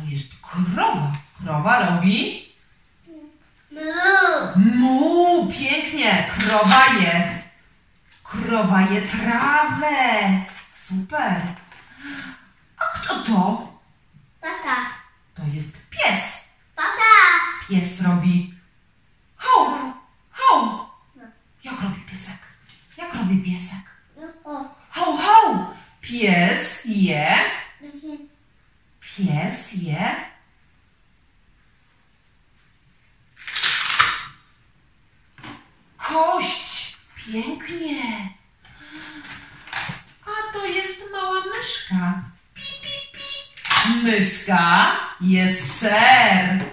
To jest krowa. Krowa robi Mu. mu. Pięknie. Krowa je. Krowa je trawę. Super. A kto to? Tata. To jest pies. Tata. Pies robi ho, ho. Jak robi piesek? Jak robi piesek? O. Ho, ho. Pies je. Pies je. Kość. Pięknie. A to jest mała myszka. Pi, pi, pi. Myszka jest ser.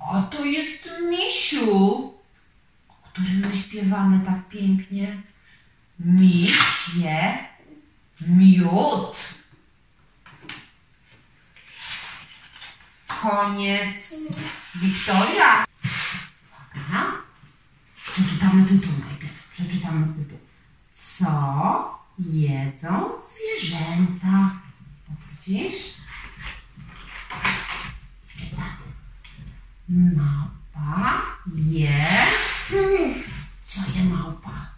A to jest misiu, o którym my śpiewamy tak pięknie. Miś je miód. Koniec. Wiktoria. Uwaga. Przeczytamy tytuł najpierw. Przeczytamy tytuł. Co jedzą zwierzęta? Widzisz? Małpa je. Co je małpa?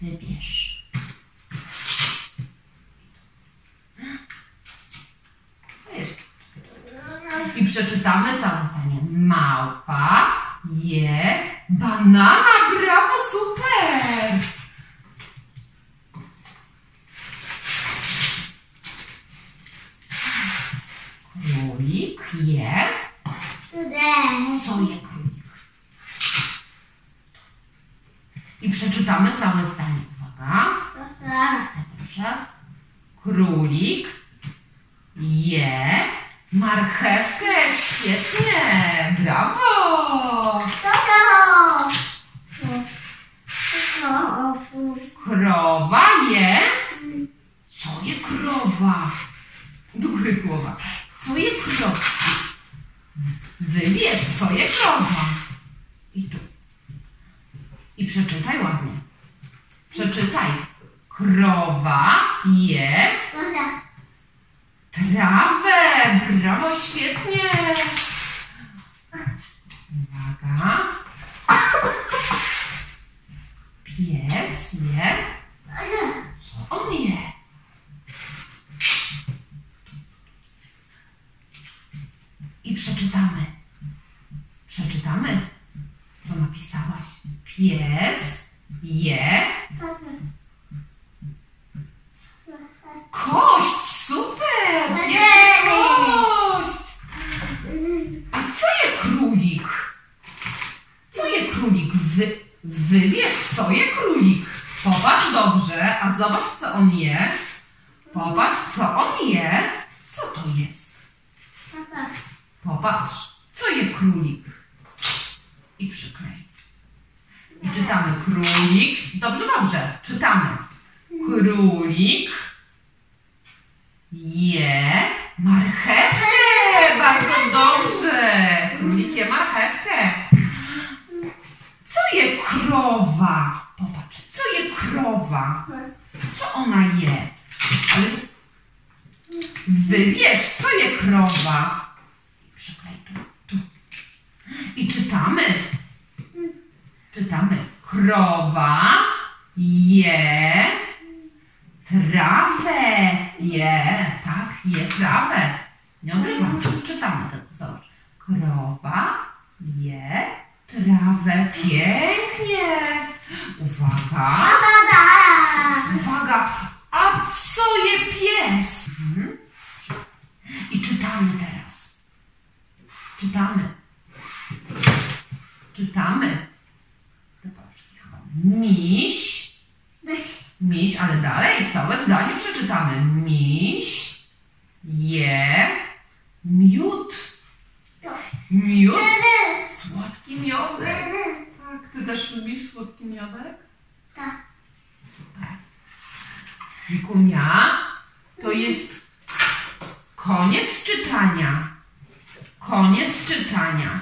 Wybierz. I przeczytamy całe zdanie. Małpa je banana. Brawo, super! Królik je. Co je królik? I przeczytamy całe zdanie. Uwaga. Proszę. Królik je marchewkę. Świetnie. Brawo. Krowa je. Co je krowa? Do góry głowa. Co je krowa? Wybierz, co je krowa. I tu. I przeczytaj ładnie. Przeczytaj. Krowa je trawę. Brawo, świetnie. Uwaga. Pies je. Co on je? I przeczytamy. Przeczytamy, co napisałaś. Pies je kość. Super! Pies je kość. A co je królik? Co je królik? Wy, wybierz, co je królik. Popatrz dobrze, a zobacz, co on je. Popatrz, co on je. Co to jest? Popatrz, co je królik. I przyklej. Królik. Dobrze, dobrze. Czytamy. Królik je marchewkę. Bardzo dobrze. Królik je marchewkę. Co je krowa? Popatrz, co je krowa? Co ona je? Wybierz, co je krowa? Przyklej tu, tu. I czytamy. Krowa je trawę. Je, tak, je trawę. Nie odrywam. Czytamy to. Zobacz. Krowa je trawę. Pięknie. Uwaga. Uwaga. A co je pies? Mhm. I czytamy teraz. Czytamy. Czytamy. Miś, ale dalej całe zdanie przeczytamy. Miś je miód. Miód. Słodki miodek. Tak, ty też lubisz słodki miodek? Super. Wikunia, to jest koniec czytania. Koniec czytania.